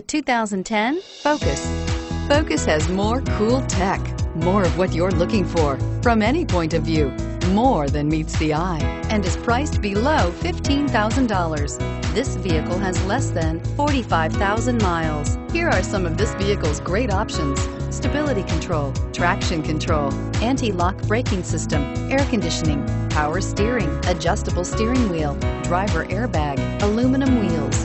The 2010 Focus. Focus has more cool tech, more of what you're looking for from any point of view, more than meets the eye, and is priced below $15,000. This vehicle has less than 45,000 miles. Here are some of this vehicle's great options. Stability control, traction control, anti-lock braking system, air conditioning, power steering, adjustable steering wheel, driver airbag, aluminum wheels,